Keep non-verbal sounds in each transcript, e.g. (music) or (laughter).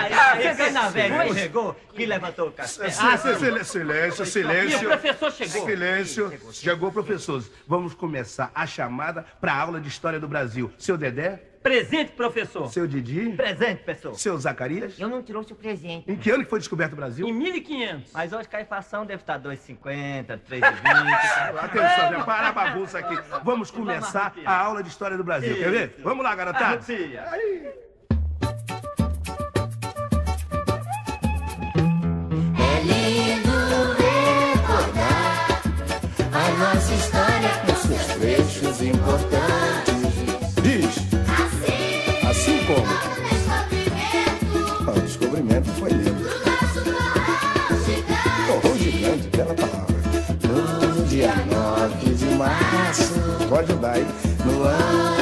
Aí, na velha, chegou, que levantou o. Ah, silêncio, silêncio, silêncio. E o professor chegou. Silêncio. Chegou, professor. Vamos começar a chamada para a aula de História do Brasil. Seu Dedé? Presente, professor. Seu Didi? Presente, professor. Seu Zacarias? Eu não trouxe o presente. Em que ano que foi descoberto o Brasil? Em 1500. Mas hoje que a inflação deve estar 2,50, 3,20. (laughs) Atenção, já para a bagunça aqui. Vamos começar a aula de História do Brasil. Quer ver? Vamos lá, garotada. Aí. Trechos importantes. Diz. Assim, Assim como? no descobrimento Ah, O descobrimento foi lindo. do nosso. Torrão gigante, bela palavra. No dia 9 de março, Pode ajudar, hein? no ano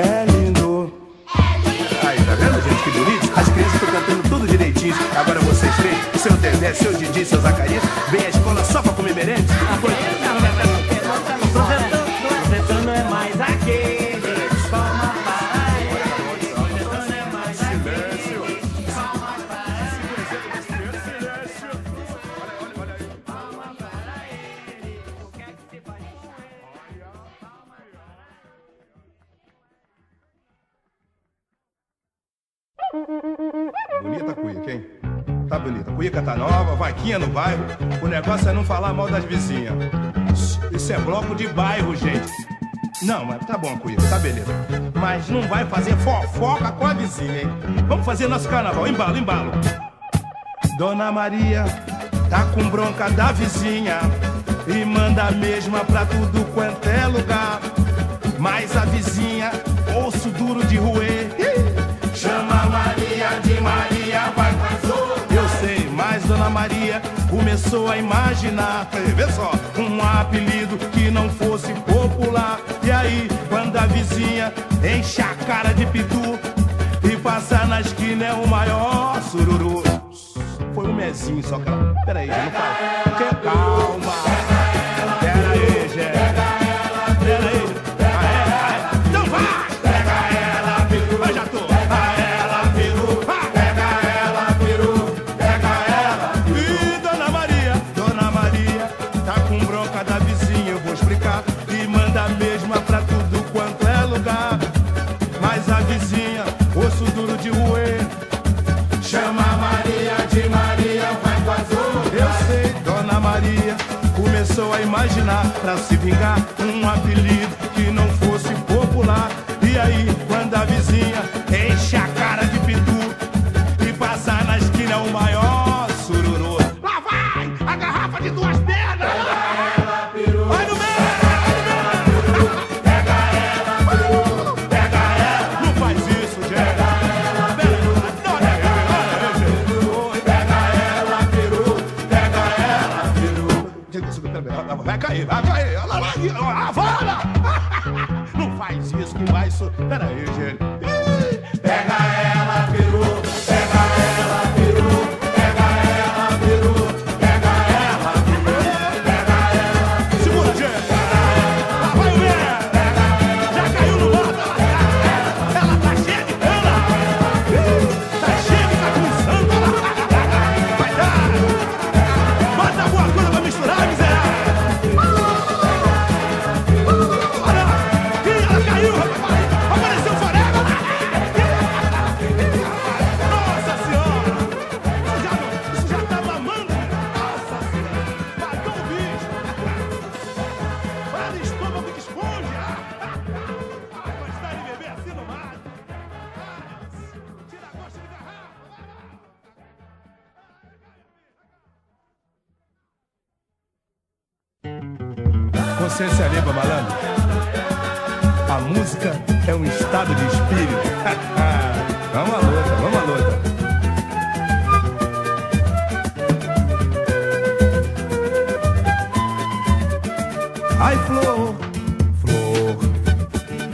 É lindo. Aí, tá vendo, gente? Que bonito. As crianças estão cantando tudo direitinho. Agora vocês o seu Dedé, seu Didi, seu Zacarias, vem à escola só pra no bairro. O negócio é não falar mal das vizinhas. Isso é bloco de bairro, gente. Não, mas tá bom, cuíca, tá beleza. Mas não vai fazer fofoca com a vizinha, hein? Vamos fazer nosso carnaval. Embalo, embalo. Dona Maria tá com bronca da vizinha e manda a mesma pra tudo quanto é lugar. Mas a vizinha, osso duro de roer, chama Maria Maria começou a imaginar, vê só, um apelido que não fosse popular. E aí, quando a vizinha enche a cara de pitu e passa na esquina é o maior sururu. Foi um mezinho só que ela. Peraí, não fala. Que calma. Imaginar pra se vingar. Um apelido Consciência limpa, malandro. A música é um estado de espírito. (laughs) vamos à luta, vamos à luta. Ai, flor, flor,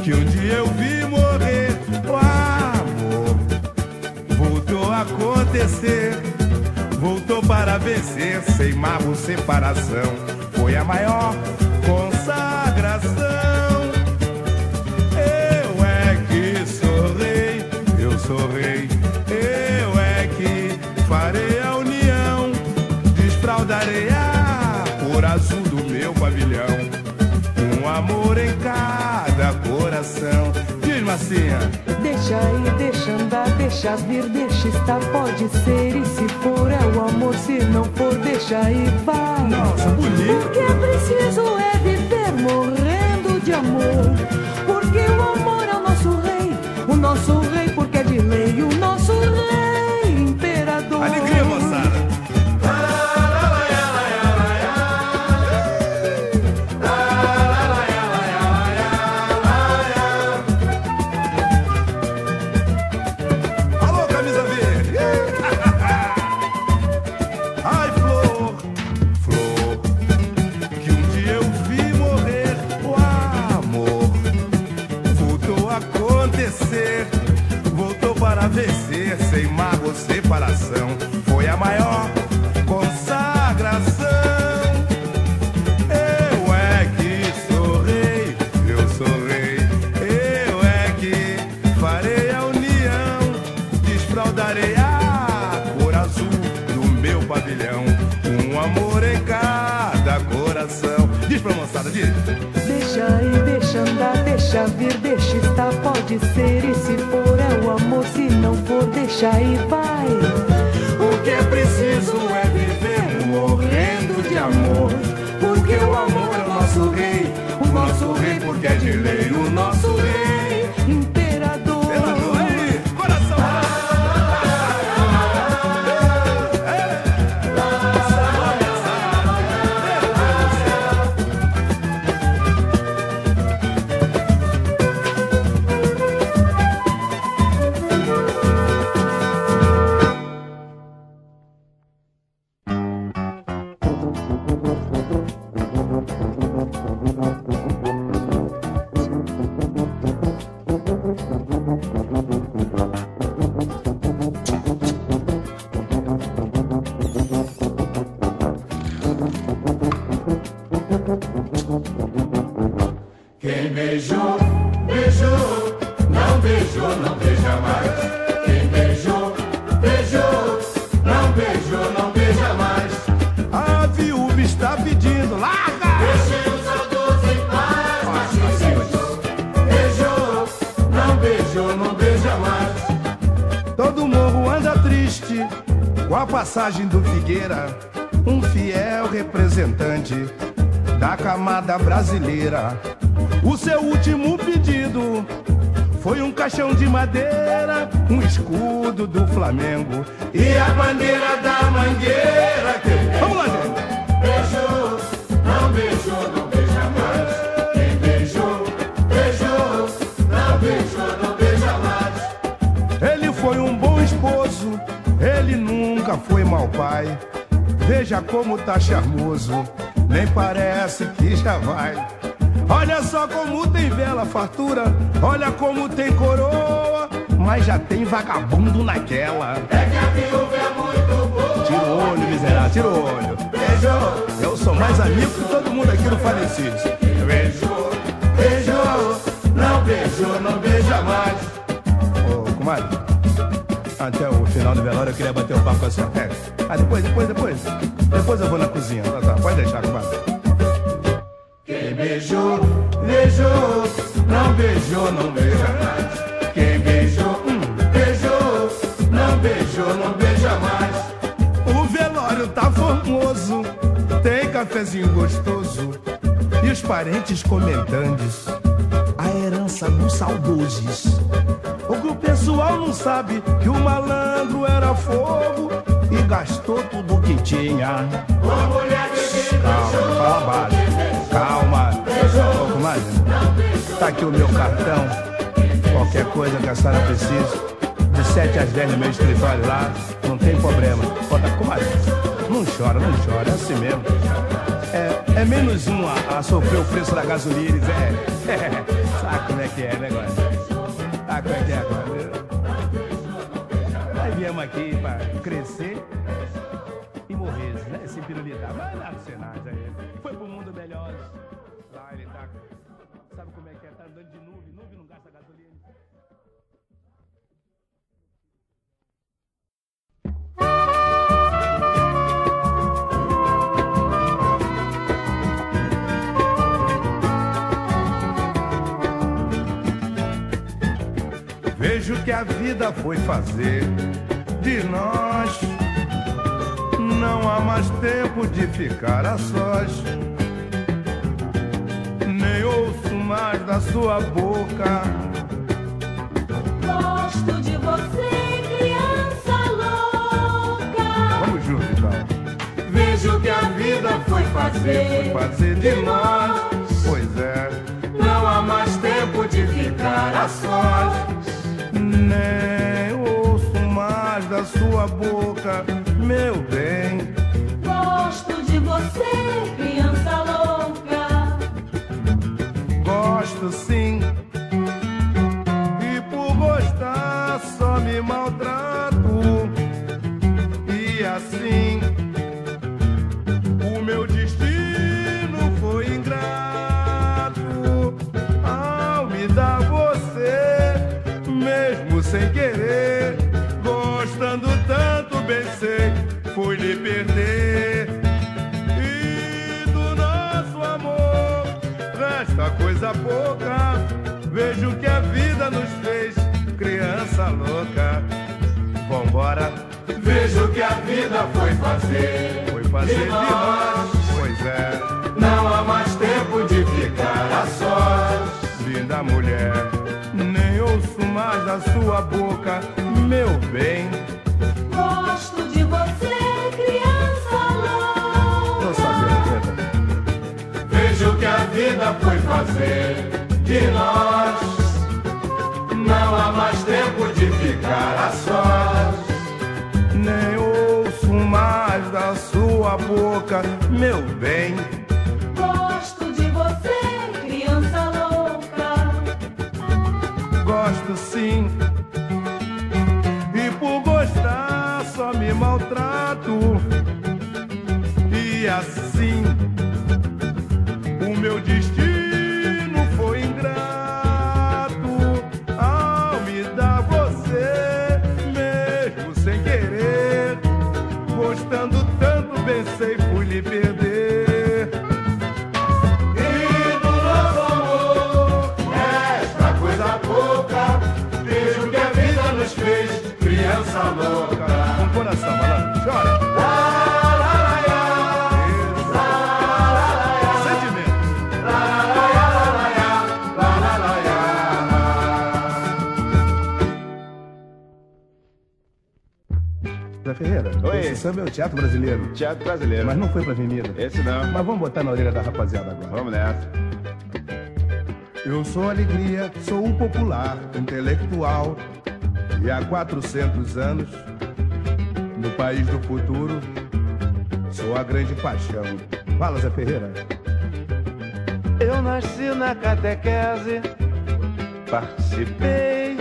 que um dia eu vi morrer. O amor voltou a acontecer, voltou para vencer. Sem marro, separação, foi a maior meu pavilhão. Um amor em cada coração. Diz, Marcinha. Deixa ir, deixa andar, deixa vir, deixa estar, pode ser. E se for é o amor, se não for, deixa ir, vai. Nossa, bonito. O que é preciso é viver morrendo de amor. Porque o amor é o nosso rei, o nosso rei, porque é de lei, o nosso Deixa ir, deixa andar, deixa vir, deixa estar, pode ser. E se for é o amor, se não for, deixa ir, vai. O que é preciso é viver morrendo de amor. Porque o amor é o nosso rei, o nosso rei, porque é de lei, o nosso rei. Quem beijou, beijou, não beijou, não beija mais. Quem beijou, beijou, não beijou, não beija mais. A viúva está pedindo, larga! Deixem os adultos em paz, mas quem beijou, beijou, não beijou, não beija mais. Todo morro anda triste, com a passagem do Figueira, um fiel representante da camada brasileira. O seu último pedido foi um caixão de madeira, um escudo do Flamengo e a bandeira da mangueira. Vamos lá, gente! Beijou, não beijou, não beija mais. Quem beijou, beijou, não beijou, não beija mais. Ele foi um bom esposo, ele nunca foi mau pai. Veja como tá charmoso, nem parece que já vai. Olha só como tem vela fartura, olha como tem coroa, mas já tem vagabundo naquela. É que a viúva é muito boa. Tira o olho, miserável, tira o olho. Beijou, eu sou mais amigo que todo mundo aqui do falecido. Beijou, beijou, não beijou, não beija mais. Ô, comadre, até o final do velório eu queria bater um papo com a senhora. É. Ah, depois, depois, depois. Depois eu vou na cozinha. Tá, tá, pode deixar, comadre. Beijou, beijou, não beijou, não beija mais. Quem beijou, hum, beijou, não beijou, não beija mais. O velório tá famoso, tem cafezinho gostoso e os parentes comentando a herança dos saudosos. O que o pessoal não sabe que o malandro era fogo e gastou tudo que tinha. Uma mulher Calma, fala baixo. Calma. Ô, comadre, tá aqui o meu cartão. Qualquer coisa que a senhora precise. De 7 às 10 no meu escritório lá, não tem problema. Bota, comadre, não chora, não chora, é assim mesmo. É, é menos um a, a sofrer o preço da gasolina, é. é. (laughs) Sabe como é que é, né, agora? Sabe como é que é agora? Nós viemos aqui pra crescer Se pirulitar. Mas é cenário aí. Foi pro mundo melhor. Lá ele tá. Sabe como é que é? Tá andando de nuvem. Nuvem não gasta gasolina. Vejo que a vida foi fazer de nós. Não há mais tempo de ficar a sós. Nem ouço mais da sua boca. Gosto de você, criança louca. Vamos junto então. Vejo que a vida foi fazer. Foi fazer de nós. Pois é. Não há mais tempo de ficar a sós. Nem ouço mais da sua boca, meu bem. Gosto de você, criança louca. Gosto sim. Criança louca. Vambora, Vejo que a vida foi fazer. foi fazer De nós. nós. Pois é, Não há mais tempo de ficar a sós. linda mulher. Nem ouço mais da sua boca, meu bem. Gosto de você, criança Tô louca. sabendo, Greta. Vejo que a vida foi fazer de nós. Tempo de ficar a sós. Nem ouço mais da sua boca, meu bem. Gosto de você, criança louca. Gosto sim. E por gostar só me maltrato. E assim tanto, pensei, fui lhe perder. E do nosso amor, esta coisa pouca. Vejo que a vida nos fez criança louca. Esse samba é o teatro brasileiro. Teatro brasileiro. Mas não foi pra avenida. Esse não. Mas vamos botar na orelha da rapaziada agora. Vamos nessa. Eu sou alegria, sou um popular, intelectual. E há 400 anos, no país do futuro, sou a grande paixão. Fala, Zé Ferreira. Eu nasci na catequese, participei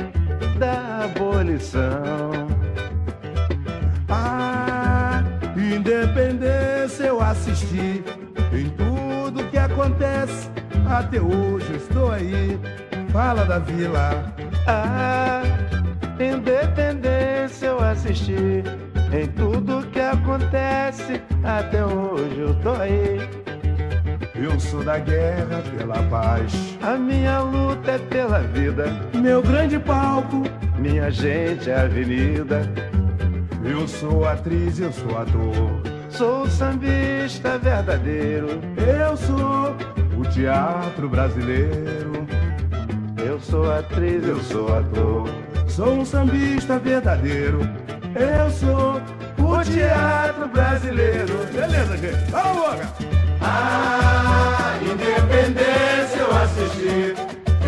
da abolição. Independência eu assisti em tudo que acontece. Até hoje eu estou aí. Fala da vila. A independência eu assisti em tudo que acontece. Até hoje eu tô aí. Eu sou da guerra pela paz. A minha luta é pela vida, Meu grande palco. minha gente é avenida. Eu sou atriz, eu sou ator. Sou sambista verdadeiro. Eu sou o teatro brasileiro. Eu sou atriz, eu sou ator. Sou um sambista verdadeiro. Eu sou o teatro brasileiro. Beleza, gente? Vamos, Boca! A independência eu assisti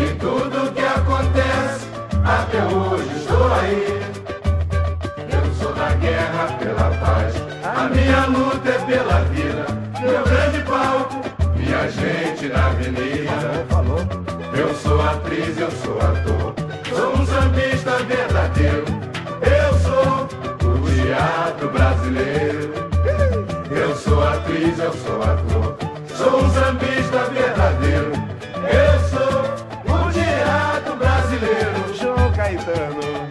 em tudo que acontece. Até hoje estou aí. A minha luta é pela vida. Meu grande palco, minha gente na avenida. Eu sou atriz, eu sou ator. Sou um sambista verdadeiro. Eu sou o teatro brasileiro. Eu sou atriz, eu sou ator. Sou um sambista verdadeiro. Eu sou o teatro brasileiro. João Caetano.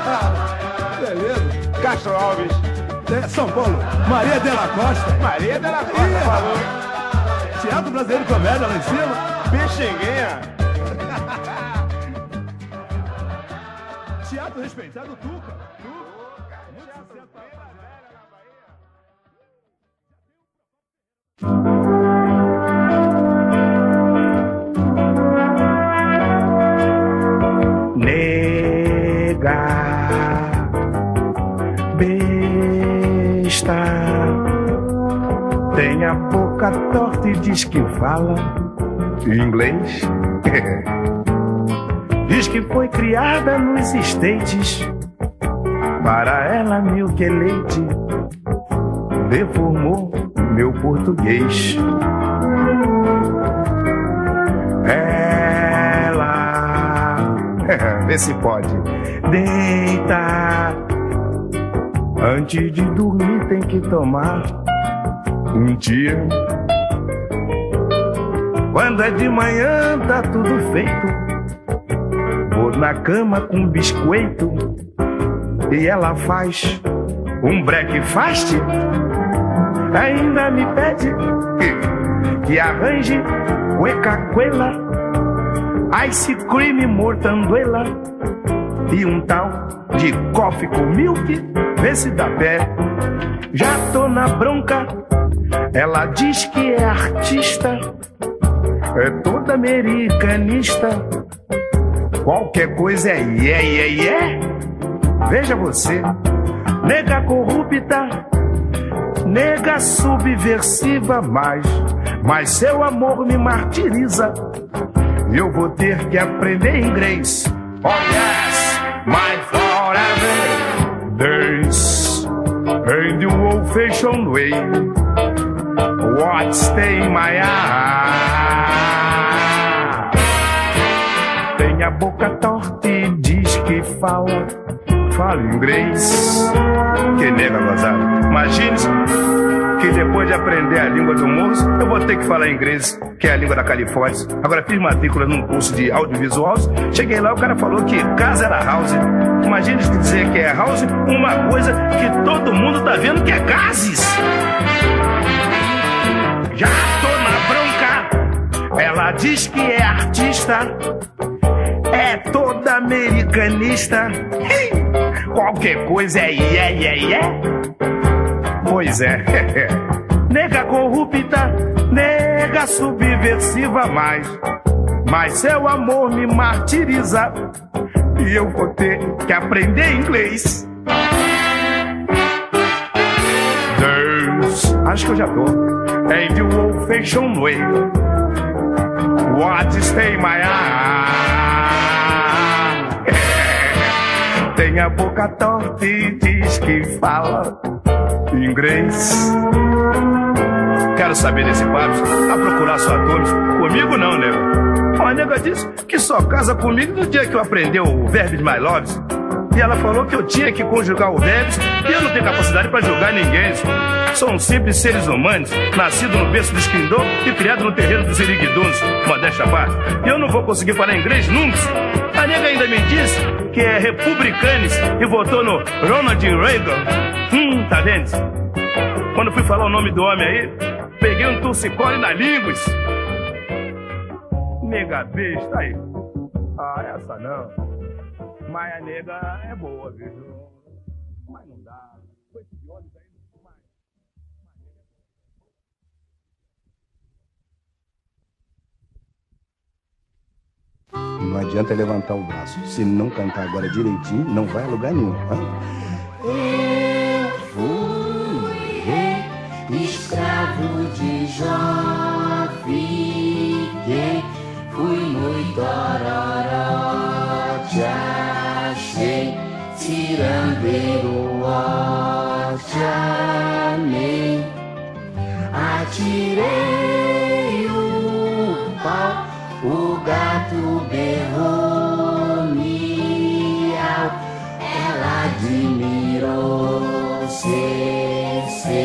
(laughs) Beleza. Castro Alves. É, São Paulo. Maria de la Costa. Maria de la Costa falou. Teatro Brasileiro de Comédia lá em cima. Pixinguinha. (laughs) Teatro respeitado, Tuca. Tuca. Muito sucesso tem a boca torta e diz que fala inglês. (laughs) diz que foi criada nos States. Para ela, milk é leite. Deformou meu português. Ela (laughs) vê se pode deita. Antes de dormir tem que tomar um dia. Quando é de manhã tá tudo feito. Vou na cama com biscoito e ela faz um breakfast. Ainda me pede que arranje cueca-cuela, ice cream mortanduela e um tal de coffee com milk. Vê se dá pé. Já tô na bronca. Ela diz que é artista, é toda americanista. Qualquer coisa é yeah, yeah, yeah. Veja você, nega corrupta, nega subversiva, mas, mas seu amor me martiriza. Eu vou ter que aprender inglês. Oh yes, my forever days, in the old-fashioned way. What stay my eye? Tem a boca torta e diz que fala, fala inglês. Que nega vazado. Imagine que depois de aprender a língua do moço, eu vou ter que falar inglês, que é a língua da Califórnia. Agora fiz matrícula num curso de audiovisuais. Cheguei lá, o cara falou que casa era house. Imagine dizer que é house uma coisa que todo mundo tá vendo que é gases. Já tô na bronca. Ela diz que é artista. É toda americanista. Qualquer coisa é yeah, yeah, yeah. Pois é. (laughs) nega corrupta, nega subversiva, mas, Mas seu amor me martiriza e eu vou ter que aprender inglês. Acho que eu já tô. And you old fashion way. What stay my eye? Tem a boca torta e diz que fala inglês. Quero saber desse papo, a procurar sua turma. Comigo não, nego. A nega disse que só casa comigo no dia que eu aprender o verbs my loves. E ela falou que eu tinha que conjugar o verbs e eu não tenho capacidade para julgar ninguém. São simples seres humanos, nascidos no berço do esquindô e criados no terreiro dos iriguiduns, modéstia à parte. E eu não vou conseguir falar inglês nunca. A nega ainda me disse que é republicanes e votou no Ronald Reagan. Hum, tá vendo? Quando fui falar o nome do homem aí, peguei um torcicole na língua. Nega besta aí. Ah, essa não. Mas a nega é boa, viu? Mas não dá. Com esses olhos aí, mas... Não adianta levantar o braço. Se não cantar agora direitinho, não vai a lugar nenhum. hã? Eu fui rei, escravo de Jó, fiquei, fui no Tororó, ó, te amei, atirei o pau, o gato berrou, ela admirou, se, se,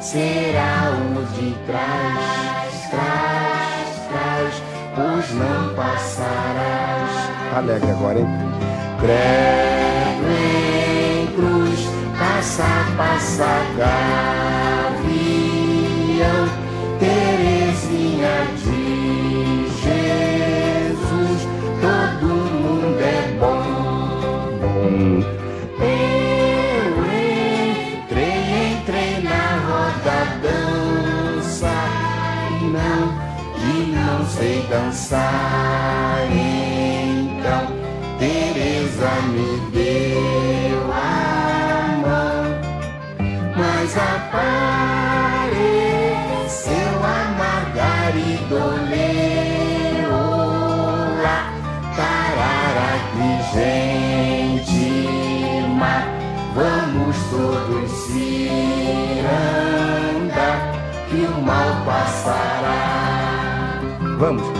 será o de trás, trás, trás, pois não passarás. Alegre agora, hein? Credo passa, gavião, Terezinha de Jesus, todo mundo é bom. Eu entrei, entrei na roda dança, não, e não sei dançar, então Teresa me Vamos.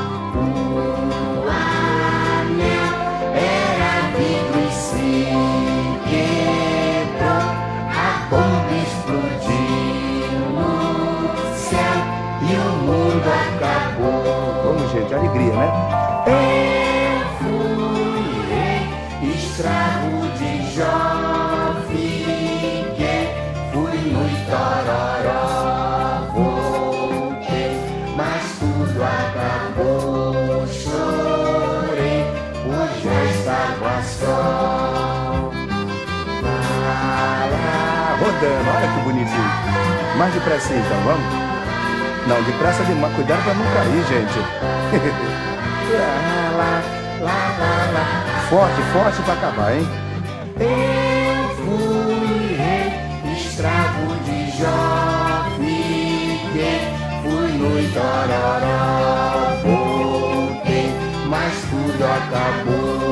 Não, depressa demais. Cuidado pra não cair, gente. (laughs) Forte, forte pra acabar, hein? Eu fui rei, escravo de Jó, fiquei, fui no Itororó, voltei, mas tudo acabou,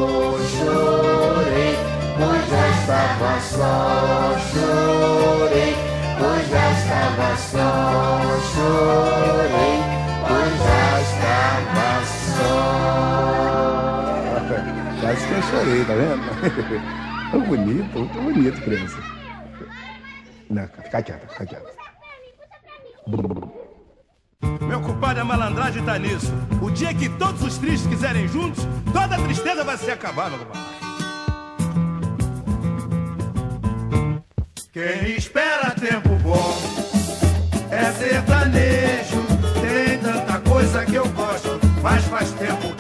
Eu chorei, tá vendo? (laughs) Tão bonito, tão bonito, criança. Não, fica quieta, fica quieta. Meu compadre, a malandragem tá nisso. O dia que todos os tristes quiserem juntos, toda a tristeza vai se acabar, meu compadre. Quem espera tempo bom é sertanejo. Tem tanta coisa que eu gosto, mas faz tempo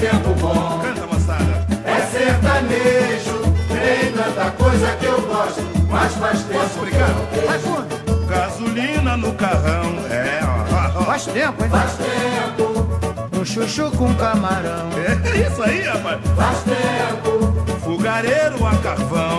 tempo bom Canta, moçada. é sertanejo. Tem tanta coisa que eu gosto, mas faz tempo Posso brincar? Vai fundo. Gasolina no carrão, é, ó, ó. Faz tempo, hein? Faz tempo, chuchu com camarão. É isso aí, rapaz. Faz tempo, Fogareiro a carvão.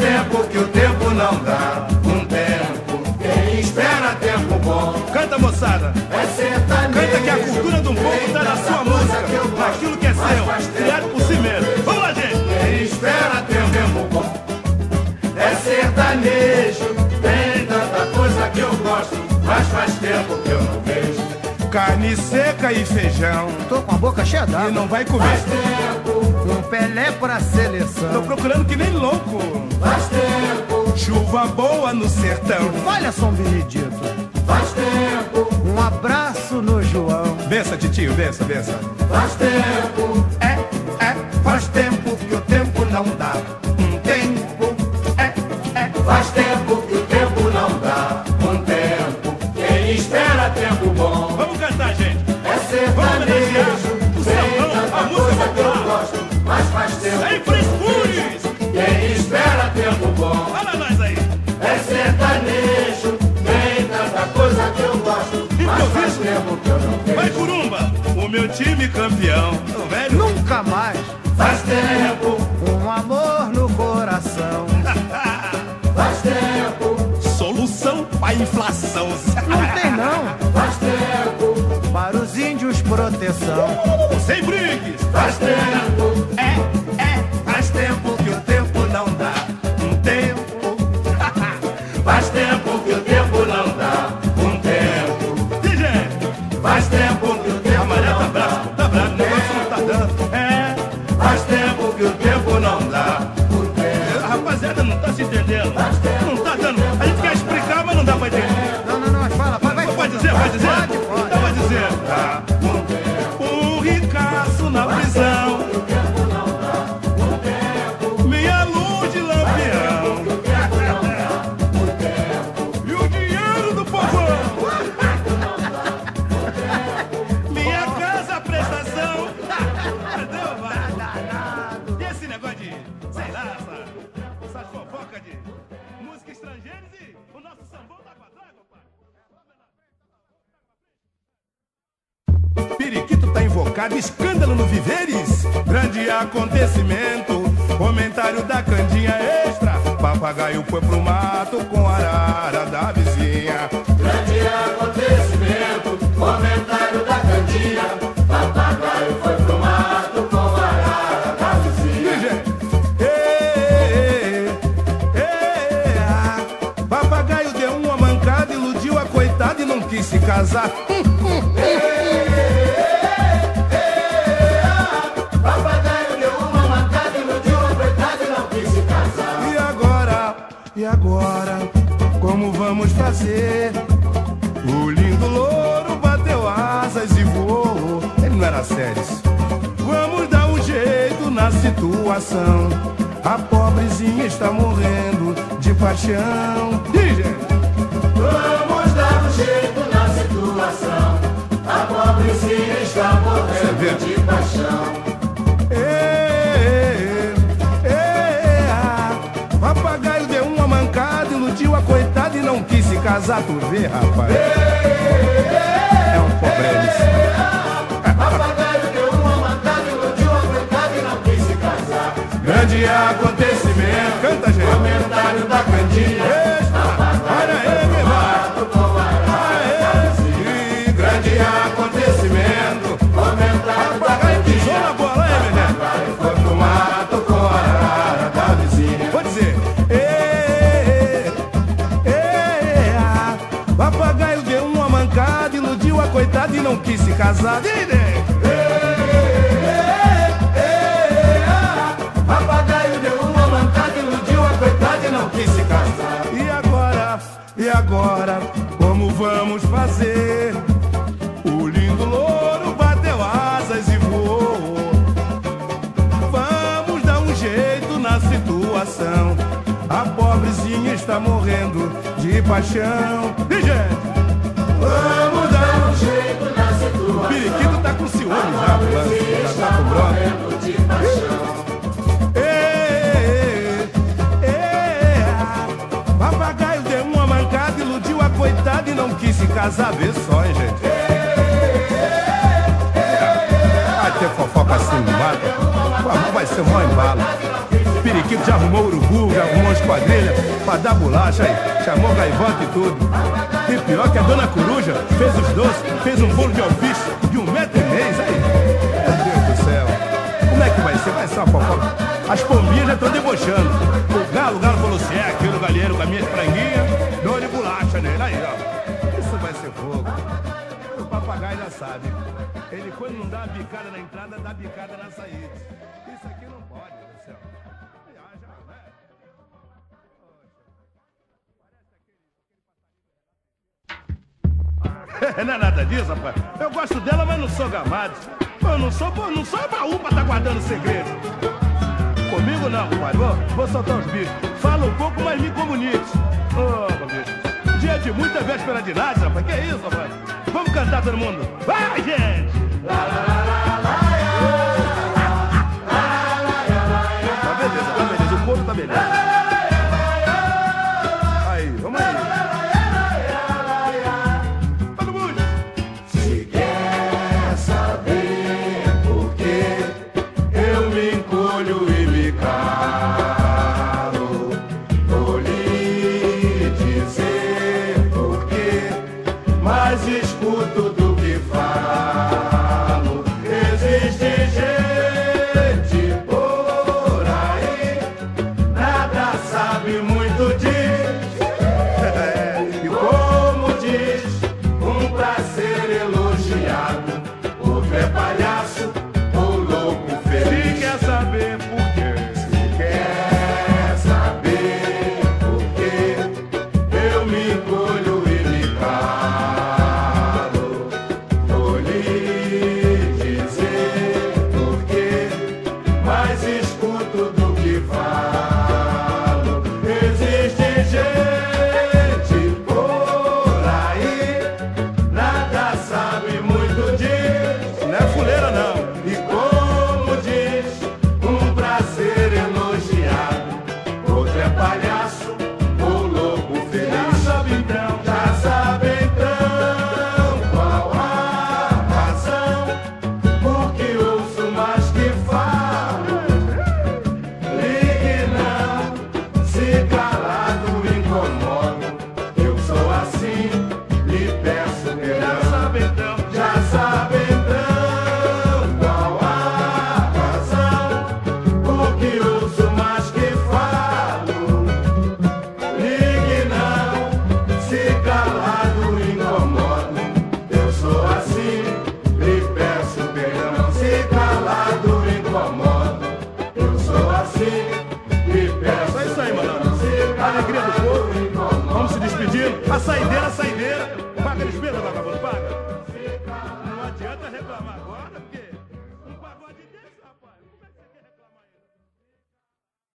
Tempo que o tempo não dá. Um tempo, quem espera tempo bom canta moçada. é sertanejo. Canta que a cultura do povo tá na sua música, naquilo que é seu, criado por si mesmo. Vamos lá, gente. Quem espera tempo bom é sertanejo. Tem tanta coisa que eu gosto, mas faz tempo que eu não vejo. Carne seca e feijão. Tô com a boca cheia E d'água. não vai comer. Faz tempo, Um Pelé pra Tô seleção. procurando que nem louco. faz tempo, Chuva boa no sertão. Olha, São Benedito. faz tempo, Um abraço no João. Bença, titio, bença, bença. faz tempo, É, é, faz tempo Vai, Curumba, o meu time campeão. Velho, Nunca mais. Faz tempo, Um amor no coração. (laughs) faz tempo, solução pra inflação. Não tem não. (laughs) faz tempo, Para os índios proteção. Sem brinques. faz tempo, Pode vamos fazer? O lindo louro bateu asas e voou. Ele não era séries. Vamos dar um jeito na situação. A pobrezinha está morrendo de paixão. DJ, Vamos dar um jeito na situação. A pobrezinha está morrendo de paixão. Casar. Tu vê, rapaz? É um pobre. Papagaio deu uma mancada, iludiu a coitada e não quis se casar. Grande acontecimento. Canta, gente. Comentário da Candinha. Não quis se casar. Dide! Papagaio deu uma mancada, iludiu a coitada e não quis se casar. E agora, e agora, como vamos fazer? O lindo louro bateu asas e voou. Vamos dar um jeito na situação. A pobrezinha está morrendo de paixão. ciúmes na ambulância, já tá com brota. Ei, ei, papagaio deu uma mancada, iludiu a coitada e não quis se casar. Vê só, hein, gente. Vai ter fofoca assim no mato, o amor vai ser mó embalo. Periquito já arrumou urubu, já arrumou as quadrilhas pra dar bolacha aí. Chamou gaivota e tudo. E pior que a dona coruja fez os doces, fez um bolo de alfice de um metro e meio. Aí. Meu Deus do céu. Como é que vai ser? Vai ser uma fofoca. As pombinhas já estão debochando. O galo, o galo falou assim: é aquele galheiro com a minha franguinha, dou de bolacha nele. Aí, ó. Isso vai ser fogo. O papagaio já sabe. Ele, quando não dá a bicada na entrada, dá a bicada na saída. Isso (laughs) Não é nada disso, rapaz. Eu gosto dela, mas não sou gamado. Eu não sou, pô, não sou baú pra tá guardando segredo. Comigo não, compadre. Vou, vou soltar os bichos. Fala um pouco, mas me comunique. Ô, oh, bicho. Dia de muita véspera de nada, rapaz. Que isso, rapaz? Vamos cantar todo mundo. Vai, gente! Tá beleza, tá beleza. O povo tá beleza. Aí,